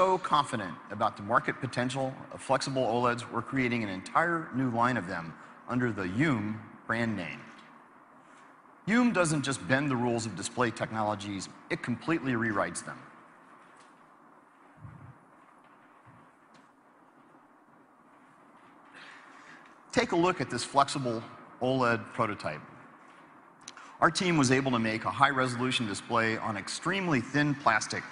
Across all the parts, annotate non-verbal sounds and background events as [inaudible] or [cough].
so confident about the market potential of flexible OLEDs, we're creating an entire new line of them under the Youm brand name. Youm doesn't just bend the rules of display technologies, it completely rewrites them. Take a look at this flexible OLED prototype. Our team was able to make a high-resolution display on extremely thin plastic,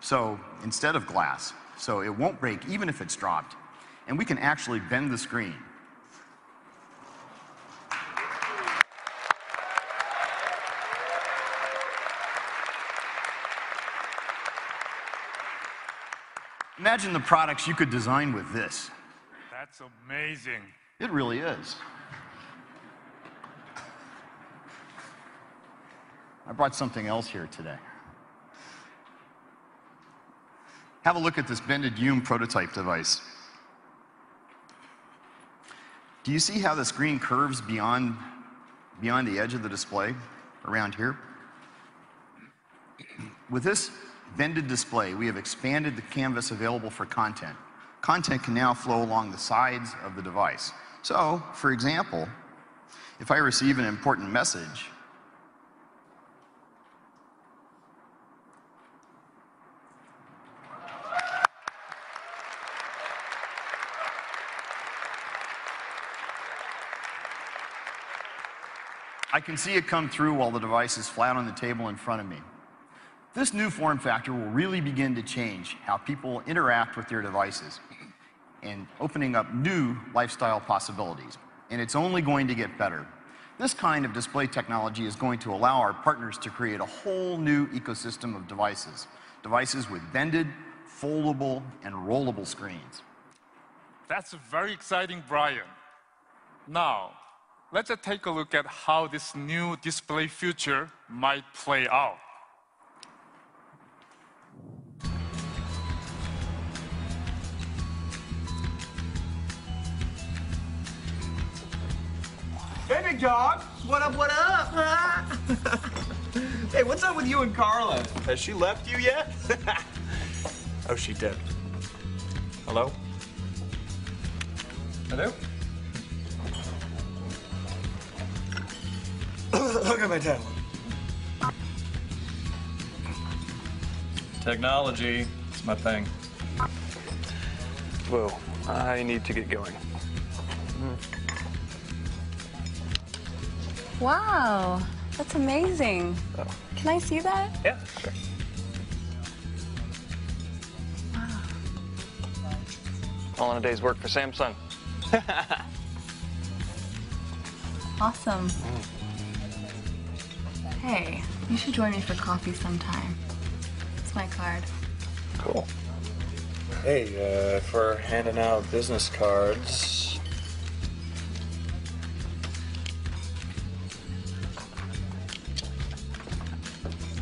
so instead of glass, so it won't break even if it's dropped, and we can actually bend the screen. Imagine the products you could design with this. That's amazing. It really is. I brought something else here today. Have a look at this bended Youm prototype device. Do you see how the screen curves beyond, beyond the edge of the display around here? With this bended display, we have expanded the canvas available for content. Content can now flow along the sides of the device. So, for example, if I receive an important message, I can see it come through while the device is flat on the table in front of me. This new form factor will really begin to change how people interact with their devices and opening up new lifestyle possibilities. And it's only going to get better. This kind of display technology is going to allow our partners to create a whole new ecosystem of devices. Devices with bended, foldable, and rollable screens. That's very exciting, Brian. Now, let's take a look at how this new display future might play out. Hey, big dog. What up, what up? [laughs] hey, what's up with you and Carla? Has she left you yet? [laughs] oh, she did. Hello? Hello? Look at my tablet. Technology, it's my thing. Whoa, I need to get going. Wow, that's amazing. Oh. Can I see that? Yeah, sure. All in a day's work for Samsung. [laughs] Awesome. Mm. Hey, you should join me for coffee sometime. It's my card. Cool. Hey, uh, for handing out business cards.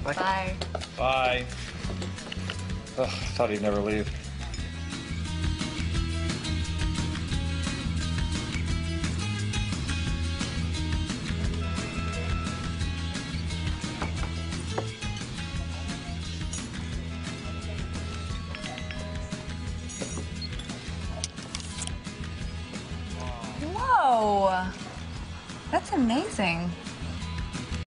Bye. Bye. Ugh, thought he'd never leave. That's amazing.